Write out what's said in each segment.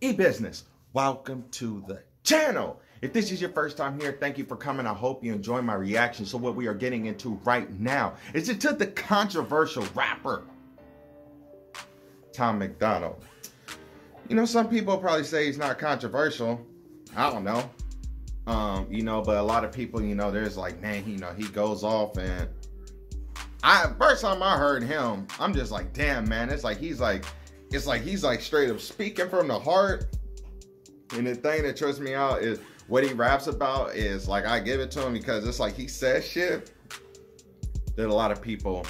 e-business. Welcome to the channel. If this is your first time here, thank you for coming. I hope you enjoy my reaction. So what we are getting into right now is into the controversial rapper, Tom MacDonald. You know, some people probably say he's not controversial. I don't know. Um, you know, but a lot of people, you know, there's like, man, you know, he goes off and I first time I heard him, I'm just like, damn, man, it's like he's like, it's like he's like straight up speaking from the heart. And the thing that trips me out is what he raps about is like I give it to him because it's like he says shit that a lot of people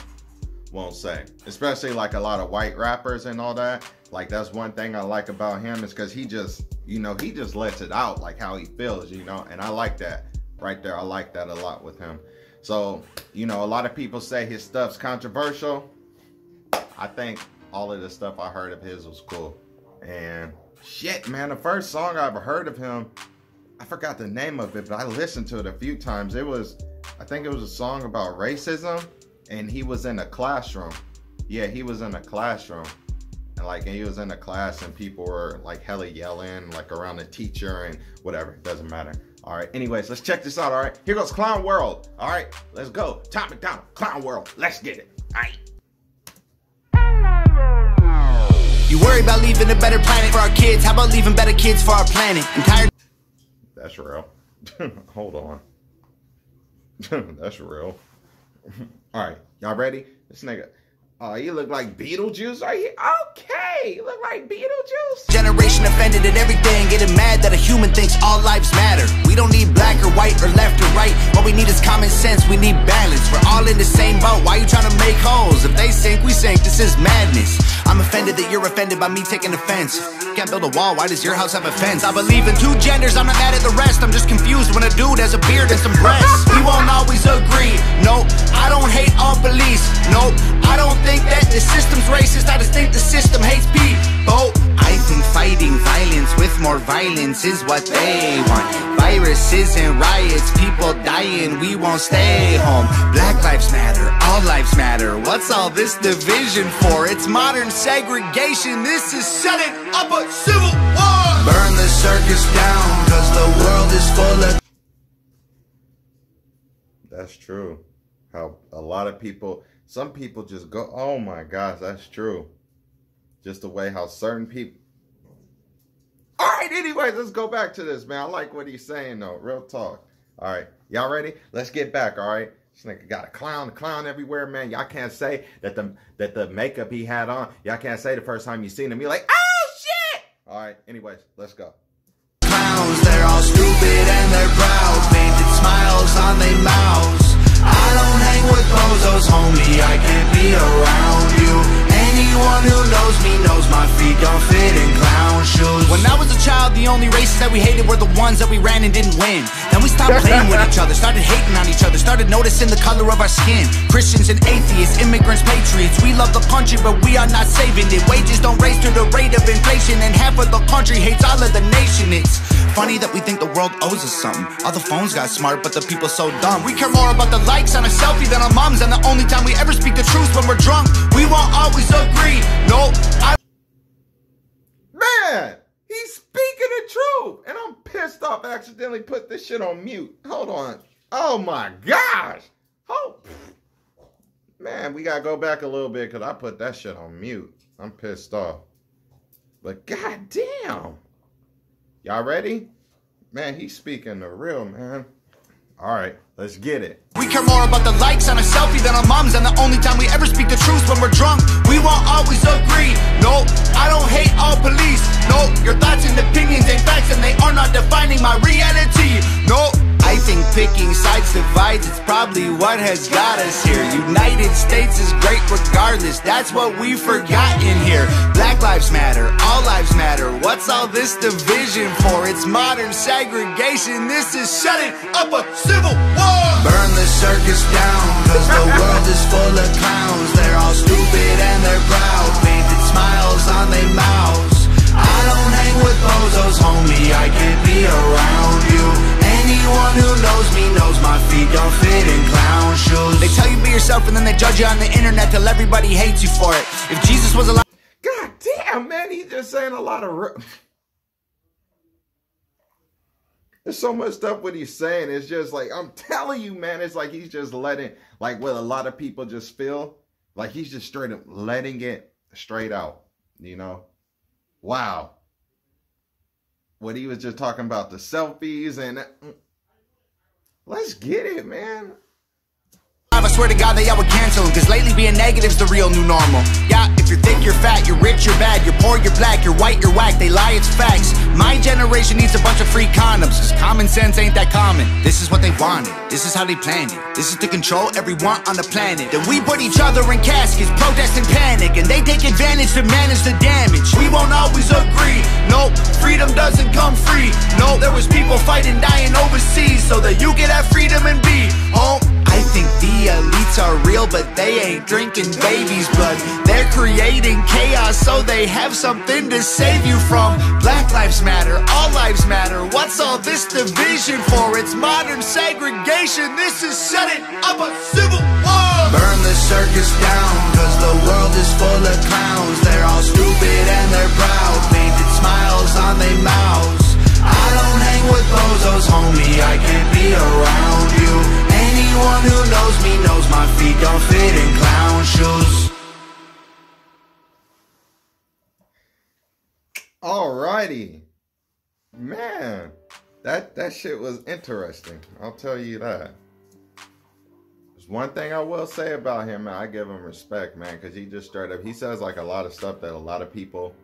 won't say, especially like a lot of white rappers and all that. Like that's one thing I like about him is because he just, you know, he just lets it out like how he feels, you know, and I like that right there. I like that a lot with him. So, you know, a lot of people say his stuff's controversial. I think all of the stuff I heard of his was cool. And shit, man, the first song I ever heard of him, I forgot the name of it, but I listened to it a few times. It was, I think it was a song about racism, and he was in a classroom. Yeah, he was in a classroom. And like, and he was in a class, and people were like hella yelling, like around the teacher and whatever. Doesn't matter. All right. Anyways, let's check this out. All right. Here goes Clown World. All right. Let's go. Tom MacDonald, Clown World. Let's get it. All right. You worry about leaving a better planet for our kids. How about leaving better kids for our planet? I'm. That's real. Hold on. That's real. All right. Y'all ready? This nigga. Uh, oh, you look like Beetlejuice. right here. okay? You look like Beetlejuice. Generation offended at everything, getting mad that a human thinks all lives matter. We don't need black or white or left or right. What we need is common sense. We need balance. We're all in the same boat. Why you trying to make holes? If they sink, we sink. This is madness. I'm offended that you're offended by me taking offense. Can't build a wall. Why does your house have a fence? I believe in two genders. I'm not mad at the rest. I'm just confused when a dude has a beard and some breasts. We won't always agree. Nope. I don't hate all police. Nope. I don't think that the system's racist. I just think the system hates people. More violence is what they want. Viruses and riots, people dying, we won't stay home. Black lives matter, all lives matter. What's all this division for? It's modern segregation. This is setting up a civil war. Burn the circus down, cause the world is full of. That's true. How a lot of people, some people just go, oh my gosh, that's true. Just the way how certain people. Right, anyways, let's go back to this, man. I like what he's saying, though. Real talk. All right, y'all ready? Let's get back, all right? This nigga got a clown, a clown everywhere, man. Y'all can't say that the that the makeup he had on, y'all can't say the first time you seen him, you're like, oh, shit! All right, anyways, let's go. clowns, they're all stupid and they're proud. Painted smiles on their mouths. I don't hang with bozos, homie. I can't be around. Anyone who knows me knows my feet don't fit in clown shoes. When I was a child, the only races that we hated were the ones that we ran and didn't win. Then we stopped playing with each other, started hating on each other, started noticing the color of our skin. Christians and atheists, immigrants, patriots. We love the country, but we are not saving it. Wages don't raise to the rate of inflation, and half of the country hates all of the nation. It's funny that we think the world owes us something. All the phones got smart, but the people so dumb. We care more about the likes on a selfie than our moms, and the only time we ever speak the truth when we're drunk. We won't always agree. No, I. Man, he's speaking the truth. And I'm pissed off accidentally put this shit on mute. Hold on. Oh my gosh. Oh man, we gotta go back a little bit because I put that shit on mute. I'm pissed off. But goddamn. Y'all ready? Man, he's speaking the real, man. All right, let's get it. We care more about the likes on a selfie than our moms, and the only time we ever speak the truth when we're drunk. We won't always agree. No, I don't hate all police. No, your thoughts and opinions ain't facts, and they are not defining my reality. No. I think picking sides divides, it's probably what has got us here. United States is great regardless, that's what we forgot in here. Black lives matter, all lives matter. What's all this division for? It's modern segregation, this is shutting up a civil war. Burn the circus down, cause the world is full of clowns. They're all stupid and they're proud, painted smiles on their mouths. I don't hang with bozos, homie, I can't be around you. Anyone who knows me knows my feet don't fit in clown shoes. They tell you be yourself and then they judge you on the internet till everybody hates you for it. If Jesus was alive. Man, he's just saying a lot of. There's so much stuff what he's saying. It's just like, I'm telling you, man, it's like he's just letting, like what a lot of people just feel. Like he's just straight up letting it straight out, you know? Wow. What he was just talking about, the selfies and. Mm, let's get it, man. Swear to God that y'all would cancel him Cause lately being negative's the real new normal. Yeah, if you're thick, you're fat, you're rich, you're bad You're poor, you're black, you're white, you're whack They lie, it's facts. My generation needs a bunch of free condoms Cause common sense ain't that common. This is what they wanted, this is how they planned it. This is to control everyone on the planet. Then we put each other in caskets, protest and panic And they take advantage to manage the damage. We won't always agree, nope Freedom doesn't come free, no There was people fighting, dying overseas So that you get that freedom and are real, but they ain't drinking baby's blood. They're creating chaos so they have something to save you from. Black lives matter, all lives matter. What's all this division for? It's modern segregation. This is setting up a civil war. Burn the circus down, cause the world is full of clowns. They're all stupid Alrighty. Man, that that shit was interesting. I'll tell you that. There's one thing I will say about him, man. I give him respect, man, because he just straight up he says like a lot of stuff that a lot of people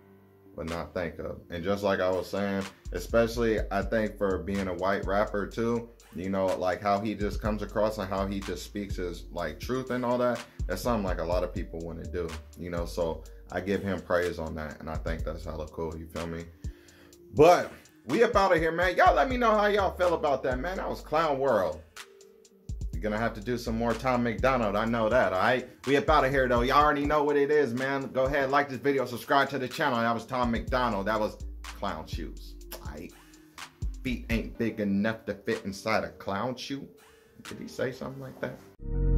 would not think of. And just like I was saying, especially I think for being a white rapper too, you know, like how he just comes across and how he just speaks his like truth and all that. That's something like a lot of people want to do, you know. So I give him praise on that, and I think that's hella cool. You feel me? But we up out of here, man. Y'all let me know how y'all feel about that, man. That was Clown World. You're gonna have to do some more Tom MacDonald. I know that. All right. We up out of here though. Y'all already know what it is, man. Go ahead, like this video, subscribe to the channel. That was Tom MacDonald. That was Clown Shoes. All right feet ain't big enough to fit inside a clown shoe. Did he say something like that?